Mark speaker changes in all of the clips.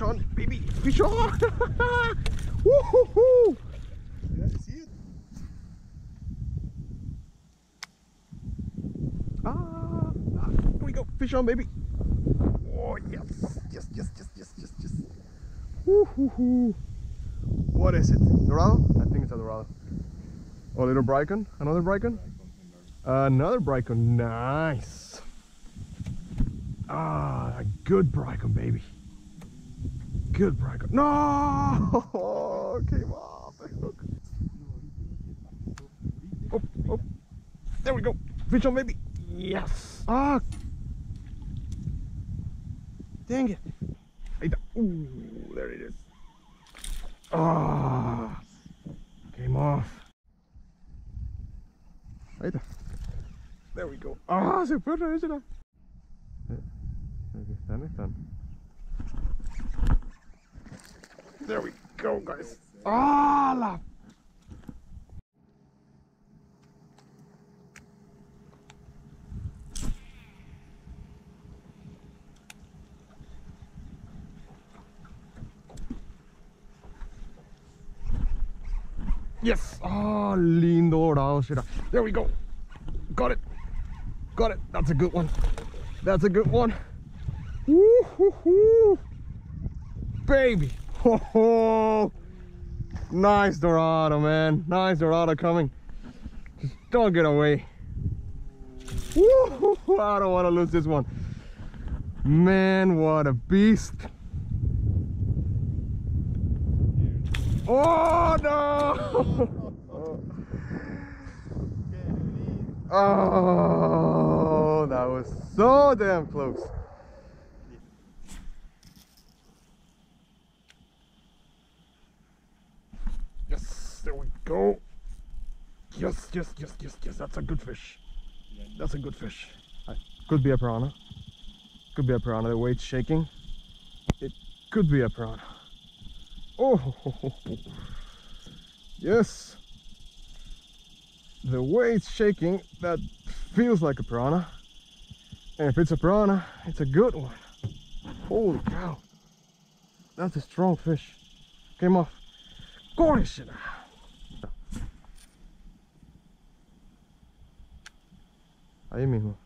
Speaker 1: Fish on, baby. Fish on. Woo-hoo-hoo.
Speaker 2: Yeah, see it?
Speaker 1: Ah, ah, here we go. Fish on, baby. Oh, yes. Yes, yes, yes, yes, yes, yes. Woo-hoo-hoo. What is it? Dorado? I think it's a Dorado. Oh, little Brycon. Another Brycon? Another Brycon. Nice. Ah, a good Brycon, baby. Good Brycon. No! Came off the hook. Oh, oh. There we go. Fish on, baby. Yes. Ah. Dang it. Ooh, there it is. Ah. Came off. Ahí está. There we go. Ah, se fue era. Eh, Aquí están, están. There we go, guys. Ah, la. Yes. Ah, lindo dorado. There we go. Got it. Got it. That's a good one. That's a good one. Woo-hoo-hoo. Baby. Ho. Nice dorado, man. Nice dorado coming. Just don't get away. Woo-hoo-hoo. I don't want to lose this one. Man, what a beast. Oh no! Oh, that was so damn close. Yes, there we go. Yes, yes, yes, yes, yes. That's a good fish. That's a good fish. Could be a piranha. Could be a piranha. The weight's shaking. It could be a piranha. Oh, yes. The it's shaking, that feels like a piranha. And if it's a piranha, it's a good one. Holy cow. That's a strong fish. Came off. Gorgeous. Ahí mismo.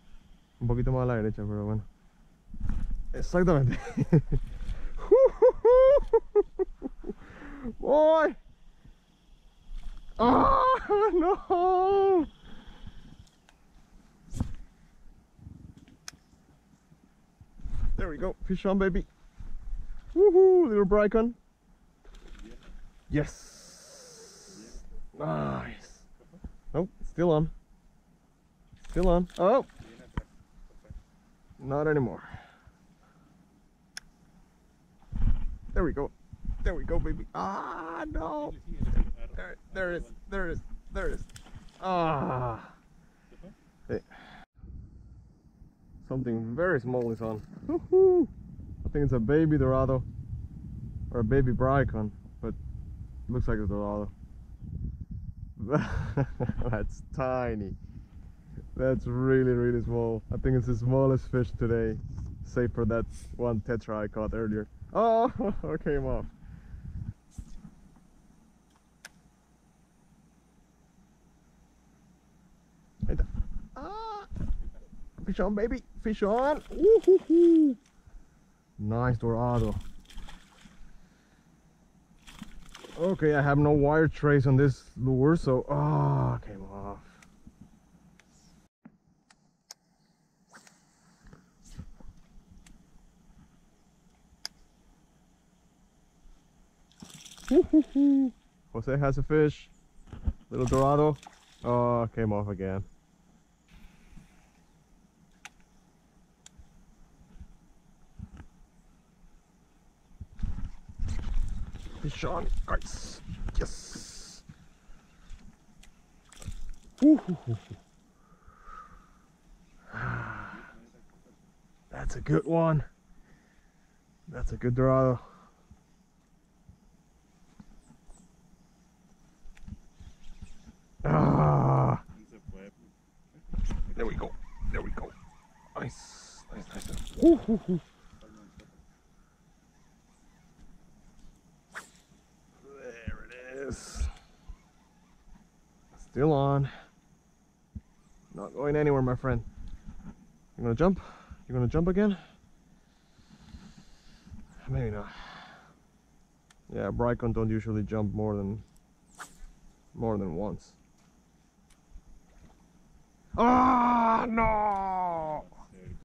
Speaker 1: Un poquito más a la derecha, pero bueno. Exactamente. Boy! Oh ah, no! There we go. Fish on, baby. Woohoo! Little Brycon. Yes. Nice. Nope, still on. Still on. Oh! Not anymore. There we go. There we go, baby. Ah, no. There, there it is. There it is. There it is. Ah. Hey. Something very small is on. I think it's a baby Dorado or a baby Brycon, but looks like a Dorado. That's tiny. That's really, really small. I think it's the smallest fish today, save for that one tetra I caught earlier. Oh, it came off. There. Ah, fish on, baby. Fish on. Woo-hoo-hoo. Nice Dorado. Okay, I have no wire trace on this lure, so ah, came off. Jose has a fish. Little Dorado. Oh, came off again. Fish on, guys. Yes. That's a good one. That's a good Dorado. Nice. Nice, nice. Ooh, ooh, ooh. There it is. Still on. Not going anywhere, my friend. You gonna jump? You gonna jump again? Maybe not. Yeah, Brycon don't usually jump more than more than once. Ah, oh, no!